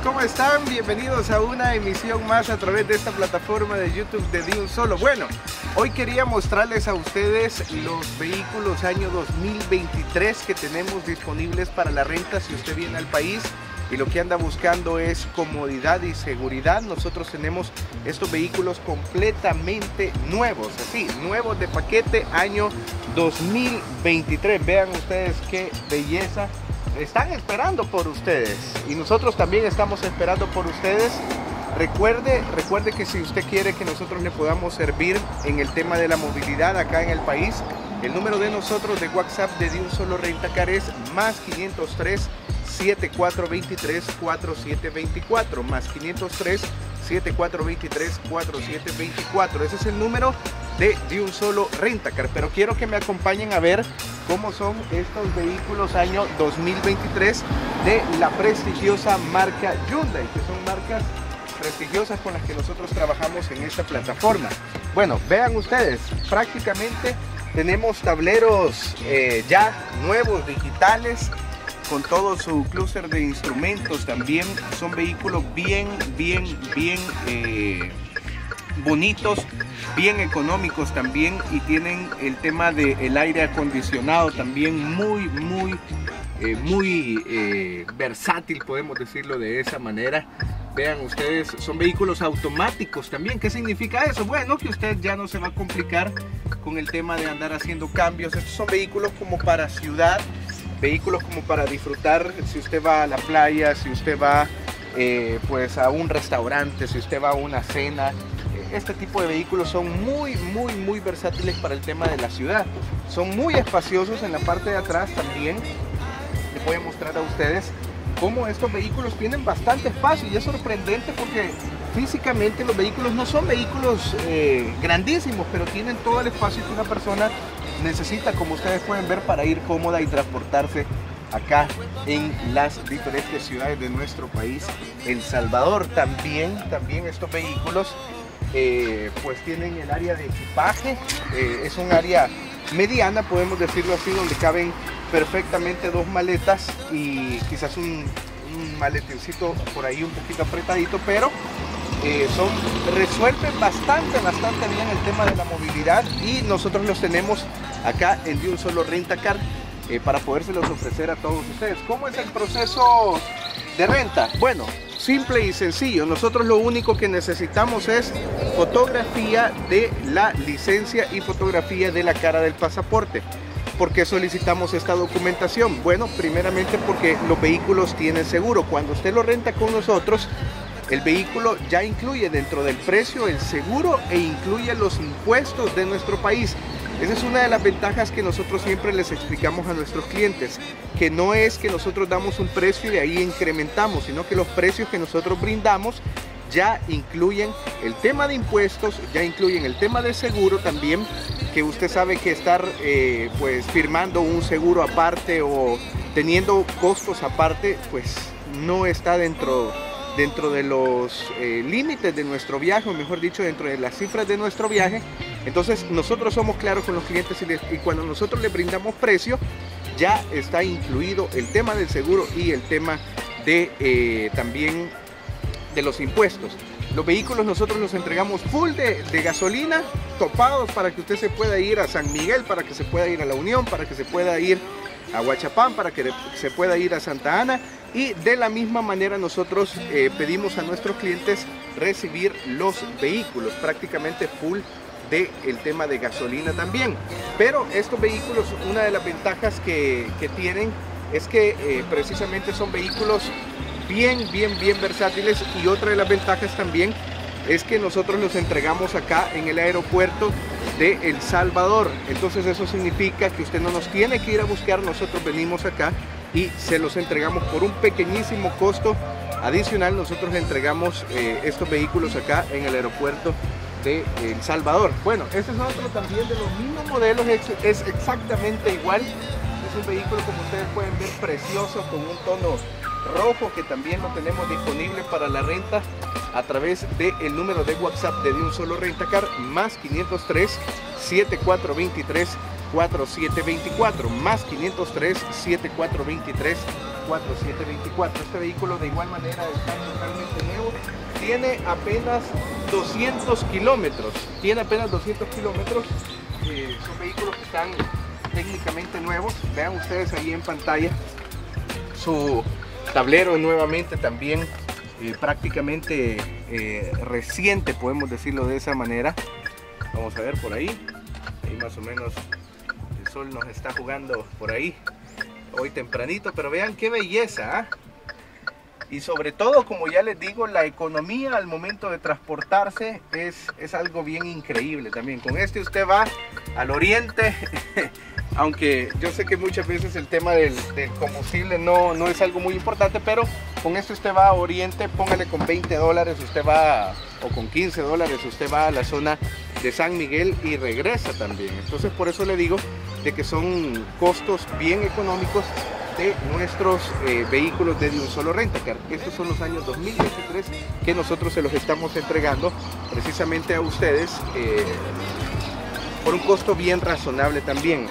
¿cómo están? Bienvenidos a una emisión más a través de esta plataforma de YouTube de Di Un Solo. Bueno, hoy quería mostrarles a ustedes los vehículos año 2023 que tenemos disponibles para la renta si usted viene al país y lo que anda buscando es comodidad y seguridad. Nosotros tenemos estos vehículos completamente nuevos, así, nuevos de paquete año 2023. Vean ustedes qué belleza están esperando por ustedes y nosotros también estamos esperando por ustedes. Recuerde, recuerde que si usted quiere que nosotros le podamos servir en el tema de la movilidad acá en el país, el número de nosotros de WhatsApp de, un solo rentacar es más 503 7423 4724 más 503 7423 4724 ese es el número de, un solo rentacar. Pero quiero que me acompañen a ver cómo son estos vehículos año 2023 de la prestigiosa marca Hyundai que son marcas prestigiosas con las que nosotros trabajamos en esta plataforma. Bueno vean ustedes prácticamente tenemos tableros eh, ya nuevos digitales con todo su clúster de instrumentos también. Son vehículos bien, bien, bien eh, bonitos, bien económicos también y tienen el tema del aire acondicionado también muy, muy, eh, muy eh, versátil, podemos decirlo de esa manera. Vean ustedes, son vehículos automáticos también. ¿Qué significa eso? Bueno, que usted ya no se va a complicar con el tema de andar haciendo cambios. Estos son vehículos como para ciudad, vehículos como para disfrutar si usted va a la playa, si usted va eh, pues a un restaurante, si usted va a una cena. Este tipo de vehículos son muy, muy, muy versátiles para el tema de la ciudad. Son muy espaciosos en la parte de atrás también. Les voy a mostrar a ustedes cómo estos vehículos tienen bastante espacio y es sorprendente porque físicamente los vehículos no son vehículos eh, grandísimos, pero tienen todo el espacio que una persona necesita, como ustedes pueden ver, para ir cómoda y transportarse acá en las diferentes ciudades de nuestro país. El Salvador también, también estos vehículos eh, pues tienen el área de equipaje, eh, es un área mediana, podemos decirlo así, donde caben perfectamente dos maletas y quizás un, un maletincito por ahí un poquito apretadito, pero eh, son, resuelven bastante, bastante bien el tema de la movilidad y nosotros los tenemos acá en de un solo rentacar eh, para podérselos ofrecer a todos ustedes. ¿Cómo es el proceso de renta? Bueno, simple y sencillo. Nosotros lo único que necesitamos es fotografía de la licencia y fotografía de la cara del pasaporte. ¿Por qué solicitamos esta documentación? Bueno, primeramente porque los vehículos tienen seguro. Cuando usted lo renta con nosotros, el vehículo ya incluye dentro del precio el seguro e incluye los impuestos de nuestro país. Esa es una de las ventajas que nosotros siempre les explicamos a nuestros clientes, que no es que nosotros damos un precio y de ahí incrementamos, sino que los precios que nosotros brindamos ya incluyen el tema de impuestos, ya incluyen el tema de seguro también, que usted sabe que estar eh, pues firmando un seguro aparte o teniendo costos aparte, pues no está dentro dentro de los eh, límites de nuestro viaje, o mejor dicho, dentro de las cifras de nuestro viaje. Entonces nosotros somos claros con los clientes y, cuando nosotros les brindamos precio, ya está incluido el tema del seguro y el tema de eh, también de los impuestos. Los vehículos nosotros los entregamos full de, de, gasolina, topados para que usted se pueda ir a San Miguel, para que se pueda ir a La Unión, para que se pueda ir a Huachapán, para que se pueda ir a Santa Ana y de la misma manera nosotros eh, pedimos a nuestros clientes recibir los vehículos prácticamente full del el tema de gasolina también. Pero estos vehículos, una de las ventajas que, que tienen es que eh, precisamente son vehículos bien, bien, bien versátiles y otra de las ventajas también es que nosotros los entregamos acá en el aeropuerto de El Salvador. Entonces eso significa que usted no nos tiene que ir a buscar, nosotros venimos acá y se los entregamos por un pequeñísimo costo adicional. Nosotros entregamos eh, estos vehículos acá en el aeropuerto de El Salvador. Bueno, este es otro también de los mismos modelos, es, exactamente igual. Es un vehículo como ustedes pueden ver precioso con un tono rojo que también lo tenemos disponible para la renta a través del número de WhatsApp de, de un solo rentacar más 503 7423 4724 más 503 7423 724. Este vehículo de igual manera está totalmente nuevo. Tiene apenas 200 kilómetros. Tiene apenas 200 kilómetros. Eh, son vehículos que están técnicamente nuevos. Vean ustedes ahí en pantalla su tablero nuevamente también eh, prácticamente eh, reciente, podemos decirlo de esa manera. Vamos a ver por ahí. Ahí más o menos el sol nos está jugando por ahí. Hoy tempranito, pero vean qué belleza. ¿ah? Y sobre todo, como ya les digo, la economía al momento de transportarse es, es algo bien increíble también. Con este usted va al oriente aunque yo sé que muchas veces el tema del, combustible no, no, es algo muy importante, pero con esto usted va a Oriente, póngale con 20 dólares, usted va, o con 15 dólares, usted va a la zona de San Miguel y regresa también. Entonces por eso le digo de que son costos bien económicos de nuestros eh, vehículos de un solo rentacar. Estos son los años 2023 que nosotros se los estamos entregando precisamente a ustedes eh, por un costo bien razonable también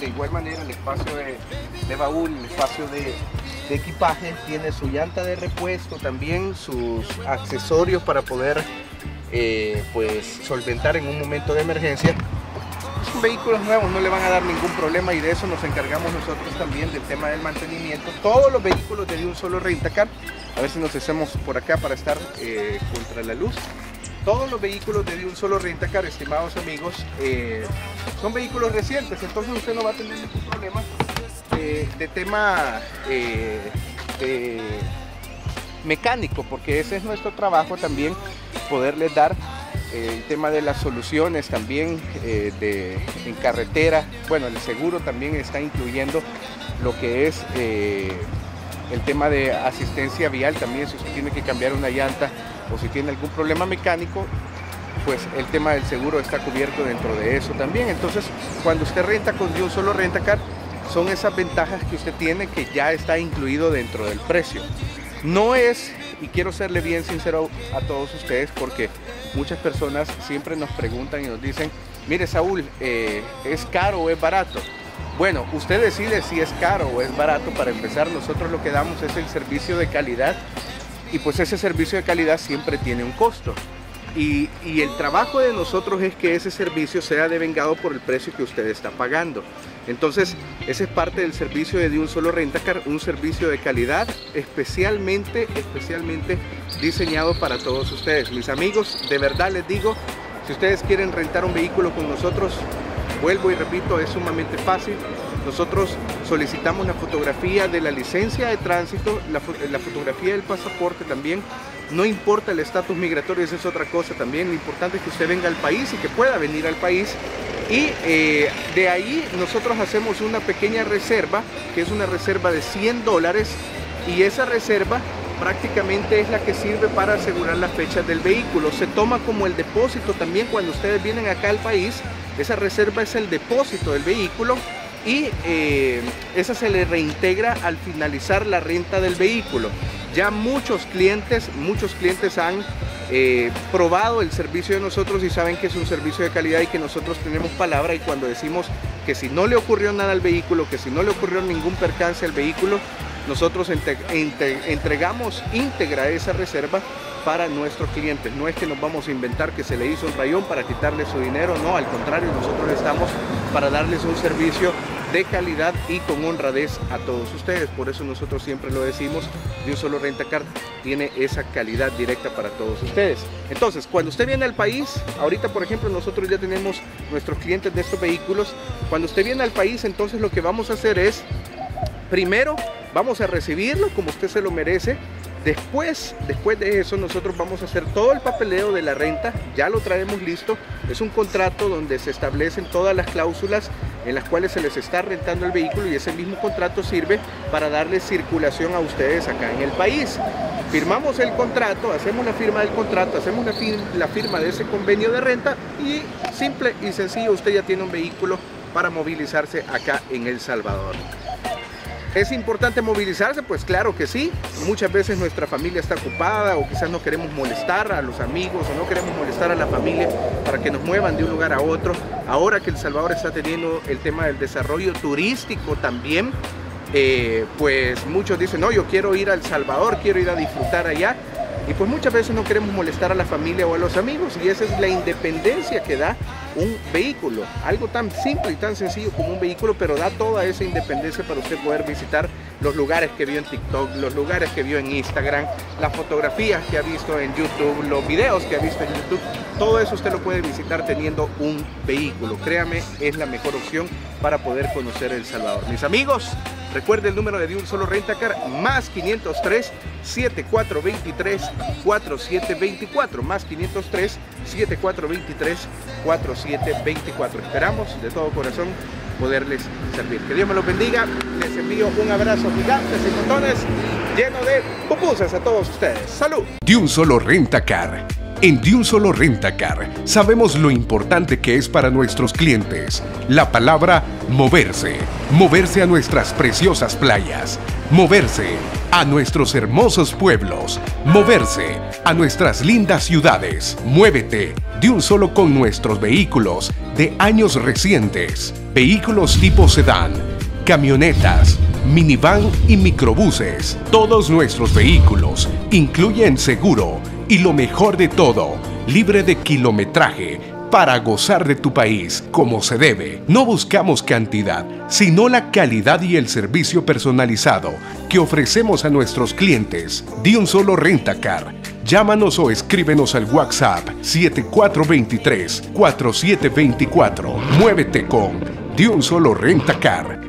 de igual manera el espacio de, baúl, el espacio de, equipaje, tiene su llanta de repuesto, también sus accesorios para poder eh, pues solventar en un momento de emergencia. Son vehículos nuevos, no le van a dar ningún problema y de eso nos encargamos nosotros también del tema del mantenimiento. Todos los vehículos de un solo rentacar, a ver si nos hacemos por acá para estar eh, contra la luz. Todos los vehículos de un solo rentacar, estimados amigos, eh, son vehículos recientes, entonces usted no va a tener ningún problema de, tema eh, mecánico, porque ese es nuestro trabajo también, poderles dar eh, el tema de las soluciones también en carretera. Bueno, el seguro también está incluyendo lo que es el tema de asistencia vial, también si usted tiene que cambiar una llanta o si tiene algún problema mecánico, pues el tema del seguro está cubierto dentro de eso también. Entonces, cuando usted renta con un solo rentacar, son esas ventajas que usted tiene que ya está incluido dentro del precio. No es, y quiero serle bien sincero a todos ustedes, porque muchas personas siempre nos preguntan y nos dicen, mire Saúl, eh, ¿es caro o es barato? Bueno, usted decide si es caro o es barato. Para empezar, nosotros lo que damos es el servicio de calidad y pues ese servicio de calidad siempre tiene un costo. Y, el trabajo de nosotros es que ese servicio sea devengado por el precio que usted está pagando. Entonces, ese es parte del servicio de, un solo rentacar, un servicio de calidad especialmente, especialmente diseñado para todos ustedes. Mis amigos, de verdad les digo, si ustedes quieren rentar un vehículo con nosotros, vuelvo y repito, es sumamente fácil. Nosotros solicitamos la fotografía de la licencia de tránsito, la, fotografía del pasaporte también. No importa el estatus migratorio, esa es otra cosa también. Lo importante es que usted venga al país y que pueda venir al país. Y eh, de ahí nosotros hacemos una pequeña reserva, que es una reserva de 100 dólares. Y esa reserva prácticamente es la que sirve para asegurar las fechas del vehículo. Se toma como el depósito también cuando ustedes vienen acá al país. Esa reserva es el depósito del vehículo y eh, esa se le reintegra al finalizar la renta del vehículo. Ya muchos clientes, muchos clientes han eh, probado el servicio de nosotros y saben que es un servicio de calidad y que nosotros tenemos palabra y cuando decimos que si no le ocurrió nada al vehículo, que si no le ocurrió ningún percance al vehículo, nosotros entregamos íntegra esa reserva para nuestros clientes. No es que nos vamos a inventar que se le hizo un rayón para quitarle su dinero, no, al contrario, nosotros estamos para darles un servicio de calidad y con honradez a todos ustedes. Por eso nosotros siempre lo decimos, de un solo rentacar tiene esa calidad directa para todos ustedes. Entonces, cuando usted viene al país, ahorita por ejemplo nosotros ya tenemos nuestros clientes de estos vehículos, cuando usted viene al país, entonces lo que vamos a hacer es, primero, vamos a recibirlo como usted se lo merece, Después, después de eso, nosotros vamos a hacer todo el papeleo de la renta, ya lo traemos listo. Es un contrato donde se establecen todas las cláusulas en las cuales se les está rentando el vehículo y ese mismo contrato sirve para darle circulación a ustedes acá en el país. Firmamos el contrato, hacemos la firma del contrato, hacemos la firma de ese convenio de renta y simple y sencillo usted ya tiene un vehículo para movilizarse acá en El Salvador. ¿Es importante movilizarse? Pues claro que sí. Muchas veces nuestra familia está ocupada o quizás no queremos molestar a los amigos o no queremos molestar a la familia para que nos muevan de un lugar a otro. Ahora que El Salvador está teniendo el tema del desarrollo turístico también, eh, pues muchos dicen, no, yo quiero ir a El Salvador, quiero ir a disfrutar allá. Y pues muchas veces no queremos molestar a la familia o a los amigos y esa es la independencia que da un vehículo. Algo tan simple y tan sencillo como un vehículo, pero da toda esa independencia para usted poder visitar los lugares que vio en TikTok, los lugares que vio en Instagram, las fotografías que ha visto en YouTube, los videos que ha visto en YouTube. Todo eso usted lo puede visitar teniendo un vehículo. Créame, es la mejor opción para poder conocer El Salvador. Mis amigos, recuerde el número de un solo rentacar, más 503 7423 4724, más 503 7423 4724. Esperamos de todo corazón poderles servir. Que Dios me los bendiga. Les envío un abrazo gigantes y montones lleno de pupusas a todos ustedes. ¡Salud! De un solo rentacar en De un solo Rentacar sabemos lo importante que es para nuestros clientes la palabra moverse. Moverse a nuestras preciosas playas. Moverse a nuestros hermosos pueblos. Moverse a nuestras lindas ciudades. Muévete de un solo con nuestros vehículos de años recientes. Vehículos tipo sedán, camionetas, minivan y microbuses. Todos nuestros vehículos incluyen seguro y lo mejor de todo, libre de kilometraje para gozar de tu país como se debe. No buscamos cantidad, sino la calidad y el servicio personalizado que ofrecemos a nuestros clientes de un solo rentacar. Llámanos o escríbenos al WhatsApp 7423-4724. Muévete con de un solo rentacar.